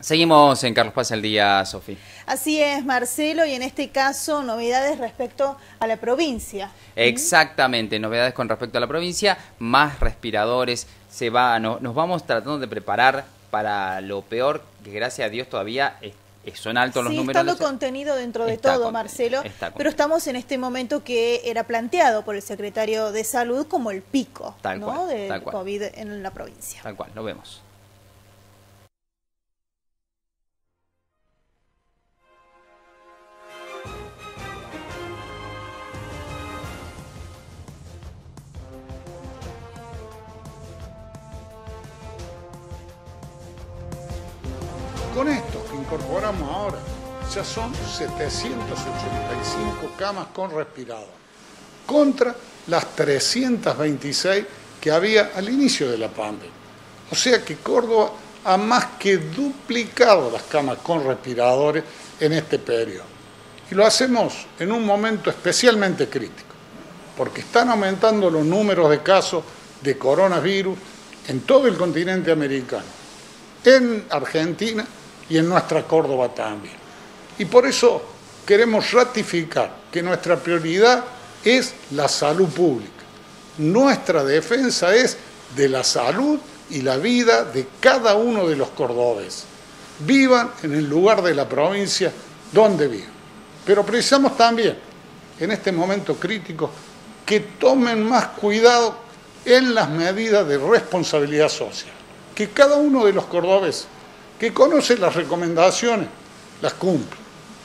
Seguimos en Carlos Paz el día, Sofía. Así es, Marcelo, y en este caso novedades respecto a la provincia. Exactamente, novedades con respecto a la provincia, más respiradores, se va, nos vamos tratando de preparar para lo peor, que gracias a Dios todavía son altos los números. Está contenido dentro de todo, Marcelo, pero estamos en este momento que era planteado por el secretario de Salud como el pico ¿no? del COVID en la provincia. Tal cual, lo vemos. Con esto que incorporamos ahora, ya son 785 camas con respirador, contra las 326 que había al inicio de la pandemia. O sea que Córdoba ha más que duplicado las camas con respiradores en este periodo. Y lo hacemos en un momento especialmente crítico, porque están aumentando los números de casos de coronavirus en todo el continente americano, en Argentina y en nuestra Córdoba también. Y por eso queremos ratificar que nuestra prioridad es la salud pública. Nuestra defensa es de la salud y la vida de cada uno de los cordobeses. Vivan en el lugar de la provincia donde vivan. Pero precisamos también, en este momento crítico, que tomen más cuidado en las medidas de responsabilidad social. Que cada uno de los cordobeses que conoce las recomendaciones, las cumple,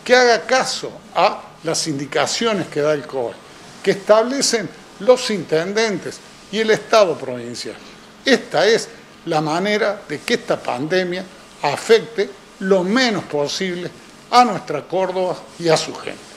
que haga caso a las indicaciones que da el COE, que establecen los intendentes y el Estado provincial. Esta es la manera de que esta pandemia afecte lo menos posible a nuestra Córdoba y a su gente.